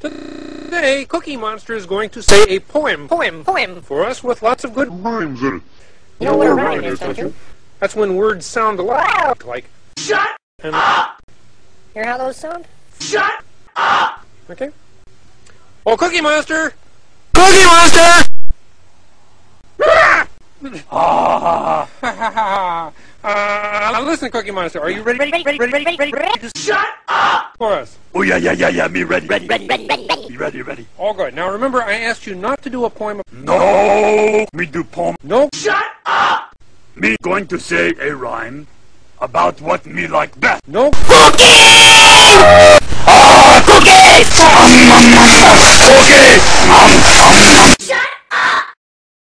Today, Cookie Monster is going to say a poem, Poem, poem. for us with lots of good. Rhymes in it. You know what a rhyme is, don't you? That's when words sound alike, like. Shut and, Hear how those sound? Shut up! Okay. Oh, Cookie Monster! Cookie Monster! Ah! Uh, listen, Cookie Monster, are you ready, Ready, ready, ready, ready, ready, ready. for us? Oh yeah, yeah, yeah, yeah. Me ready. Ready, ready, ready, ready, ready. Me ready, ready. All good. Now remember, I asked you not to do a poem. Of, No, me do poem. no. Shut up! Me going to say a rhyme about what me like best. No. Okay.